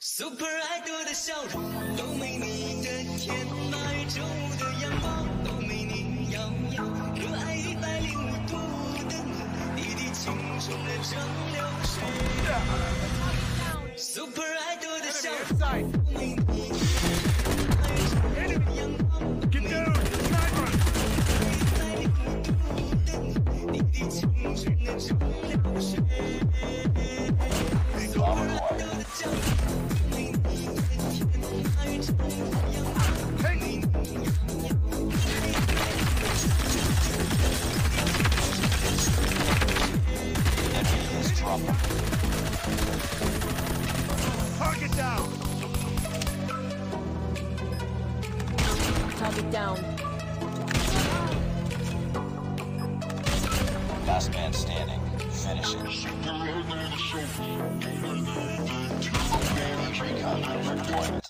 Super idol 的笑容，都没你的甜；爱周的阳光，都没你耀眼。热爱一百零五度的你，你的青春的蒸馏水。Super idol 的笑容，都没你的甜；爱周的阳光，都没你耀眼，热爱一百零五度的。你的青春的蒸 Target down. Target down. Last man standing. Finish it. Recon deployment.